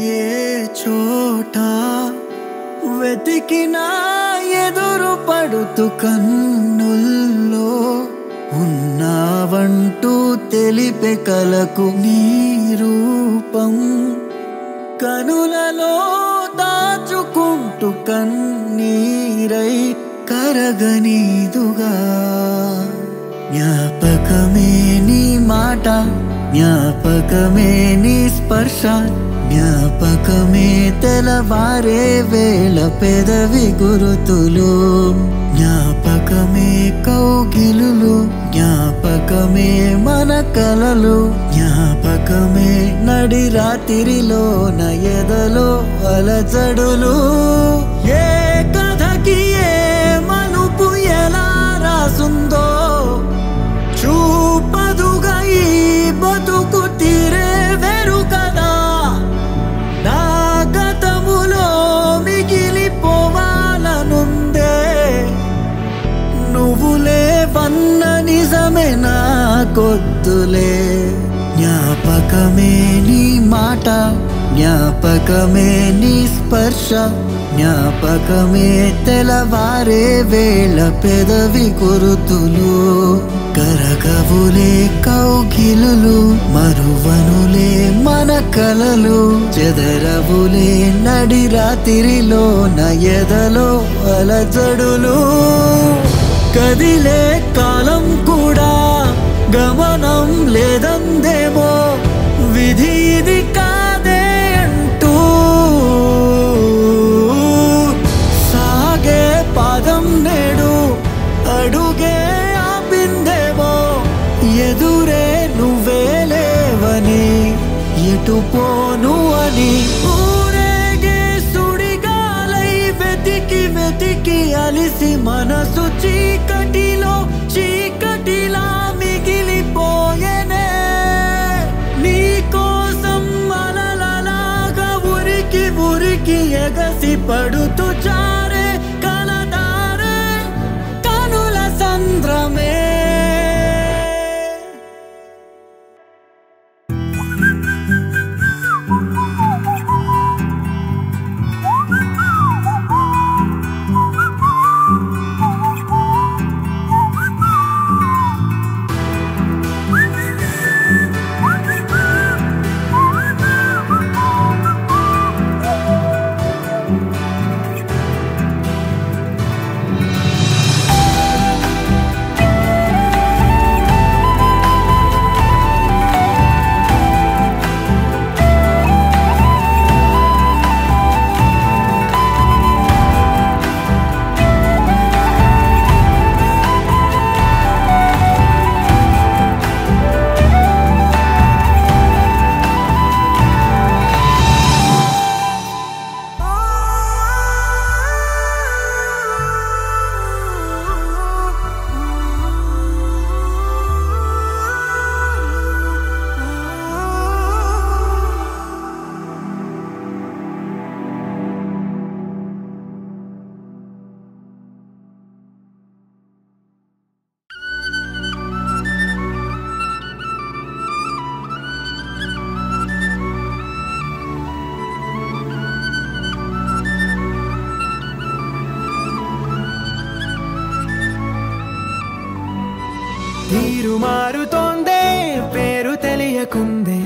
ఏ చోట వెతికినా ఎదురు పడుతు కన్నుల్లో ఉన్నావంటూ తెలిపే కలకు నీ రూపం. కనులలో దాచుకుంటూ కన్నీరై కరగనీదుగా. జ్ఞాపకమే నీ మాట జ్ఞాపకమే నీ స్పర్శ. జ్ఞాపకమే తెలవారే వేళ పెదవి గురుతులు. జ్ఞాపకమే కౌగిలులు జ్ఞాపకమే మన కలలు. జ్ఞాపకమే నడి రాత్రిలో ఎదలో అలజడులు. ఏ కొత్తులే జ్ఞాపకమే నీ మాట జ్ఞాపకమే నీ స్పర్శ జ్ఞాపకమే తెలవారే వేళ పెదవి గురుతులు కరగవులే కౌగిలులు మరువనులే మన కలలు. చెదరవులే నడి రాత్రిలో నయదలో అలజడులు. కదిలే కాలం కూడా గమనం లేదందేమో. విధి ఇది కాదే అంటూ. సాగే పాదం నేడు అడుగే ఆపిందేమో. ఎదురే నువ్వే లేవని ఎటు పోను అని. వెతికి వెతికి అలిసి మనసు చీకటిలో చీకటి किए गसी पड़ू तू तो चार తీరు మారుతోందే పేరు తెలియకుందే.